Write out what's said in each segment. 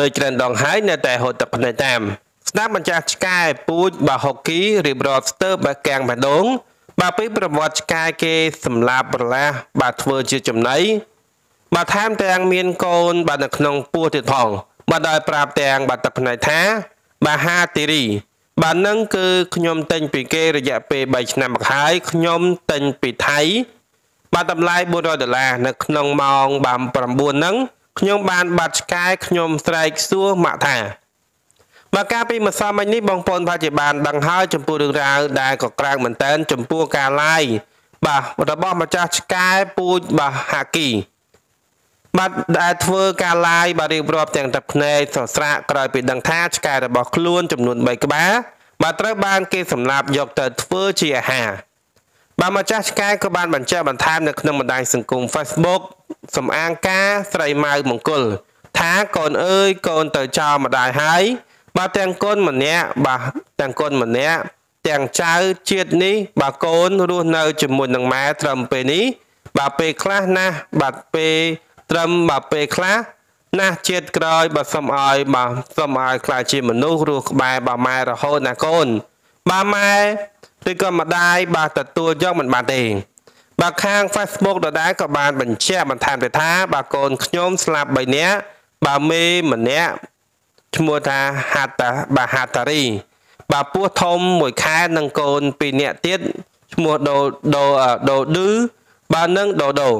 មើលច្រើនដងហើយនៅតែហូតទឹកភ្នែកតាមស្ដាប់ម្ចាស់ឆ្កែពូជបាហុកគីរៀបរាប់ស្ទើរបាកាំងបេះដូងបាទពីប្រវត្តិឆ្កែគេសម្លាប់ប្រឡាសបាទធ្វើជាចំណីបាទថែមទាំងមានកូនបាទនៅក្នុងពោះទៀតផងបាទដោយប្រាប់ទាំងបាទទឹកភ្នែកថាបាទហាទីរីបាទនឹងគឺខ្ញុំទិញពីគេរយៈពេល3ឆ្នាំមកហើយខ្ញុំទិញពីថៃបាទតម្លៃ400ដុល្លារនៅក្នុងម៉ោងបាទ9ហ្នឹង ខ្ញុំបានបាត់ឆ្កែខ្ញុំស្រែកសួរម៉ាក់ថាបើការពីម្សិលមិញនេះបងប្អូនប្រហែលជាបានដឹងហើយចំពោះរឿងរ៉ាវដែលក៏ក្រើកមែនតើចំពោះការឡាយបាទរបស់ម្ចាស់ឆ្កែពូជបាទហាគីបាទដែលធ្វើការឡាយបាទរៀបរាប់ទាំងទឹកភ្នែកសស្រាកក្រោយពីដឹងថាឆ្កែរបស់ខ្លួនចំនួន3ក្បាលបាទត្រូវបានគេសម្លាប់យកទៅធ្វើជាអាហារ បាទម្ចាស់ឆ្កែក៏បានបញ្ជាក់បន្ថែមនៅក្នុងបណ្ដាញសង្គម Facebook សំអាងការស្រីម៉ៅមង្គល ថាកូនអើយកូនទៅចោលម្ដាយហើយបាទទាំងកូនម្នាក់បាទទាំងកូនម្នាក់ទាំងចៅជាតិនេះបាទកូនរស់នៅជាមួយនឹងម៉ែត្រឹមពេលនេះបាទពេលខ្លះណាស់បាទពេលត្រឹមបាទពេលខ្លះណាស់ជាតិក្រោយបាទសុំឲ្យបាទសុំឲ្យខ្លាចជាមនុស្សរស់ក្បែរបាទម៉ែរហូតណាកូនបាទម៉ែ ឬក៏ម្ដាយបាទទទួលយកមិនបានទេបាទខាង Facebook ដដែលក៏បានបញ្ជាក់បន្ថែមទៀតថាបាទកូនខ្ញុំស្លាប់3នាក់បាទមេម្នាក់ឈ្មោះថាហាតាបាទហាតារី បាទពោះធំមួយខែនិងកូនពីរនាក់ទៀតឈ្មោះដូដូដូឌឺបាទនឹងដូដូ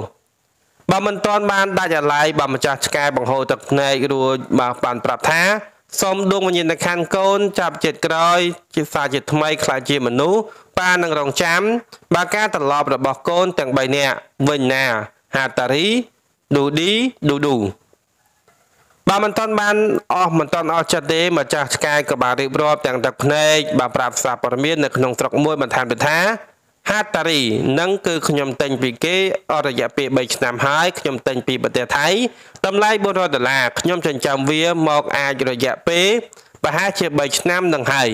បើមិនទាន់បានដាច់អាឡ័យបើម្ចាស់ឆ្កែបង្ហូរទឹកភ្នែករួចបាទបានប្រាប់ថា សូមដួងវិញ្ញាណក្ខន្ធកូនចាប់ចិត្តក្រោយ ជាសាជាថ្មីខ្លាចជាមនុស្សប៉ានឹងរងចាំបើការត្រឡប់របស់កូនទាំង3នាក់វិញណាហាតារីឌូឌីឌូឌូបើមិនទាន់បានអស់មិនទាន់អស់ចិត្តទេម្ចាស់ឆ្កែក៏បានរៀបរាប់ទាំងទឹកភ្នែកបាទប្រាប់សារព័ត៌មាននៅក្នុងស្រុកមួយបន្ថែមទៀតថា ហាតារីនឹងគឺខ្ញុំទិញពីគេអស់រយៈពេល3ឆ្នាំហើយខ្ញុំទិញពីប្រទេសថៃតម្លៃ400ដុល្លារខ្ញុំចិញ្ចឹមវាមកអាចរយៈពេលប្រហែលជា3ឆ្នាំនឹងហើយ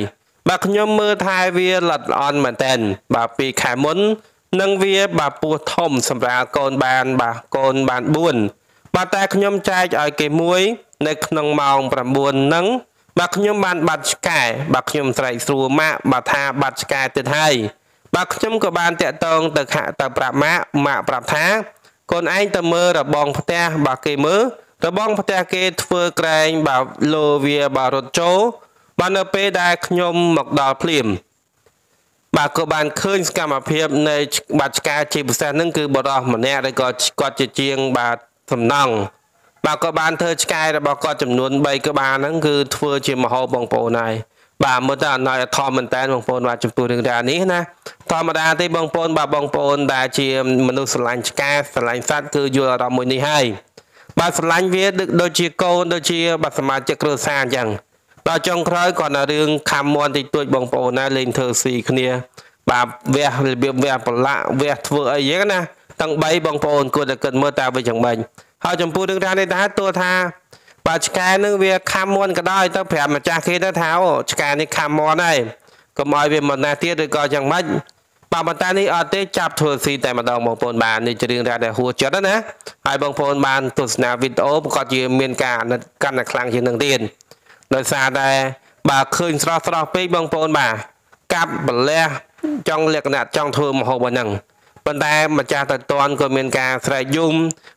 បាទខ្ញុំមើលថែវាល្អិតល្អន់មែនតែនបាទពីខែមុននឹងវាបាទពោះធំសម្រាប់កូនបានបាទកូនបាន4បាទតែខ្ញុំចែកឲ្យគេមួយនៅក្នុងម៉ោង9ហ្នឹងបាទខ្ញុំបានបាត់ឆ្កែបាទខ្ញុំស្រែកស្រួលម៉ាក់បាទថាបាត់ឆ្កែទៀតហើយ បាទខ្ញុំក៏បានតាក់ទងទៅខាទៅប្រាប់ម៉ាក់ម៉ាក់ប្រាប់ថាកូនឯងទៅមើលរបងផ្ទះបាទគេមើលរបងផ្ទះគេធ្វើក្រែងបាទលោវាបាទរត់ចូលបាទនៅពេលដែលខ្ញុំមកដល់ភ្លាមបាទក៏បានឃើញសកម្មភាពនៃបាត់ឆ្កែជាពិសេសហ្នឹងគឺបរិសម្នាក់ឬក៏គាត់ជាជាងបាទសំណង់បាទក៏បានធ្វើឆ្កែរបស់គាត់ចំនួន3ក្បាលហ្នឹងគឺធ្វើជាមហោបងប្អូនហើយ បាទមើលទៅអណយធម៌មែនតើបងប្អូនបាទចំពោះរឿងរ៉ាវនេះណាធម្មតាទេបងប្អូនបាទបងប្អូនដែលជាមនុស្សស្រឡាញ់ឆ្កែស្រឡាញ់សត្វគឺយល់អារម្មណ៍មួយនេះហើយបាទស្រឡាញ់វាដូចជាកូនដូចជាបាទសមាជិកគ្រួសារអញ្ចឹងដល់ចុងក្រោយគាត់នៅរឿងខំមន់តិចតួចបងប្អូនណាលេងធ្វើស៊ីគ្នាបាទវះរបៀបវះប្រឡាក់វះធ្វើអីយ៉ាងណាទាំង3បងប្អូនគួរតែគិតមើលតើវាយ៉ាងម៉េចហើយចំពោះរឿងរ៉ាវនេះដែរទោះថា បើឆ្កែនឹងវាខំមន់ក៏ដោយទៅប្រាប់ម្ចាស់គេទៅថាអូឆ្កែនេះខំមន់ហើយកុំឲ្យវាមិនណាទៀតឬក៏យ៉ាងម៉េចបើបន្តនេះអត់ទេចាប់ធ្វើស៊ីតែម្ដងបងប្អូនបាននេះជារឿងរ៉ាវដែលហួចចិត្តណាហើយបងប្អូនបានទស្សនាវីដេអូប្រកបជាមានការអាណិតកាន់តែខ្លាំងជាងនឹងទៀតដោយសារតែបើឃើញស្រស់ស្រស់ពេកបងប្អូនបាទកាប់បលះចង់លក្ខណៈចង់ធ្វើមហូបហ្នឹងប៉ុន្តែម្ចាស់តើតន់ក៏មានការស្រែកយំ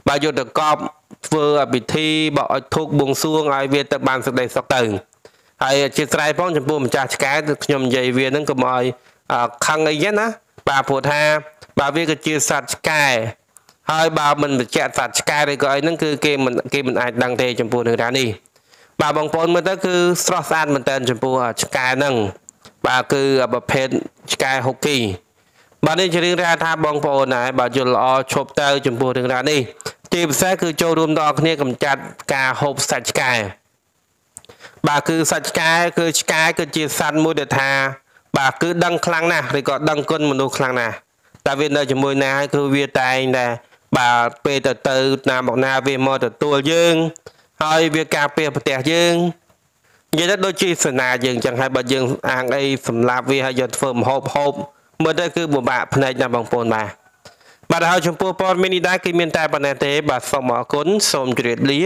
បើយុទ្ធកប់ ធ្វើពិធីបោកឲ្យធុកបួងសួងឲ្យវាទៅបានសេចក្តីសុខទៅហើយជាស្រ័យផងចំពោះម្ចាស់ឆ្កែខ្ញុំនិយាយវានឹងកុំឲ្យខឹងអីចឹងណាបាទព្រោះថាបើវាក៏ជាសត្វឆ្កែហើយបើមិនបញ្ជាក់សត្វឆ្កែឬក៏អីហ្នឹងគឺគេមិនគេមិនអាចដឹងទេចំពោះរឿងរ៉ាវនេះបាទបងប្អូនមើលទៅគឺស្រស់ស្អាតមែនតើចំពោះឆ្កែហ្នឹងបាទគឺប្រភេទឆ្កែហុកគីបាទនេះជារឿងរ៉ាវថាបងប្អូនដែរបើយល់ល្អឈប់ទៅចំពោះរឿងរ៉ាវនេះ ជាពិសេសគឺចូលរួមដល់គ្នាកម្ចាត់ការហូបសាច់ឆ្កែបាទគឺសាច់ឆ្កែគឺឆ្កែគឺជាសត្វមួយដែលថា បាទគឺដឹងខ្លាំងណាស់ឬក៏ដឹងគុណមនុស្សខ្លាំងណាស់តែវានៅជាមួយណាគឺវាតែងតែបាទពេលទៅទៅណាមកណាវាមកទទួលយើង ហើយវាការពារប្រទេសយើងនិយាយទៅដូចជាសេនាយើងចឹងហើយបើយើងអាងអីសម្រាប់វាហើយយកធ្វើមហូបហូបមើលទៅគឺពិបាកភ្នែកណាបងប្អូនបាទ បាទហើយចំពោះព័ត៌មាននេះដែរគឺមានតែប៉ុណ្ណេះទេបាទសូមអរគុណសូមជម្រាបលា